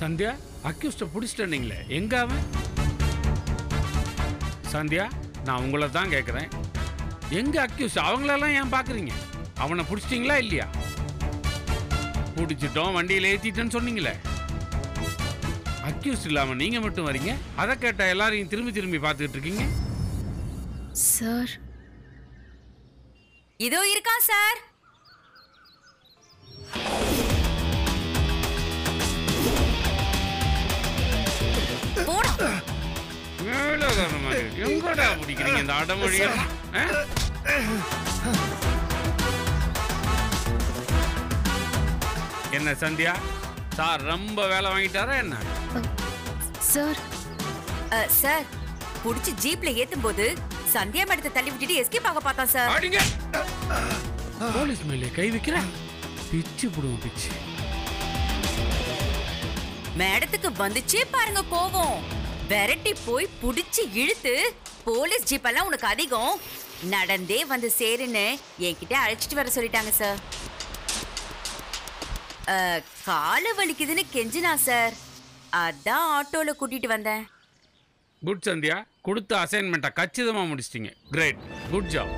சந்தியா அக்யூஸ்ட பிடிச்சிட்டீங்களே எங்க அவன்? சந்தியா நான் உங்களை தான் கேட்குறேன் எங்க அக்யூஸ் அவங்களெல்லாம் ஏன் பார்க்குறீங்க அவனை பிடிச்சிட்டிங்களா இல்லையா? பிடிச்சிட்டோம் வண்டியில் ஏற்றிட்டேன்னு சொன்னீங்களே. அக்யூஸ்ட் இல்லாமல் நீங்கள் மட்டும் வரீங்க? அதை கேட்டால் எல்லாரையும் திரும்பி திரும்பி பார்த்துக்கிட்டு இருக்கீங்க? சார் இதோ இருக்கா சார் இருக்கு. எங்கடா பிடிக்கிறீங்க இந்த அடமொழியை? என்ன சந்தியா? சார் ரொம்ப வேலை வாங்கிட்டாரா என்ன? சார் அ, சார் புடிச்சு ஜீப்ல ஏத்தும் போது சந்தியா மேடத்தை தள்ளி விட்டுட்டு எஸ்கேப் ஆக பார்த்தான் சார். அடிங்க! போலீஸ் மேலே கை வைக்கிற? பிச்சு புடுவோம் பிச்சு. மேடத்துக்கு வந்துச்சே பாருங்க கோவம். விரட்டி போய் புடிச்சு இழுத்து போலீஸ் ஜீப் எல்லாம் உனக்கு அதிகம். நடந்தே வந்து சேருன்னு என்கிட்ட அழைச்சிட்டு வர சொல்லிட்டாங்க சார் அ, வலிக்குதுன்னு கெஞ்சினா சார் அதான் ஆட்டோல கூட்டிட்டு வந்தேன். குட் சந்தியா. கொடுத்த அசைன்மெண்ட்டை கச்சிதமாக முடிச்சிட்டிங்க. Great good job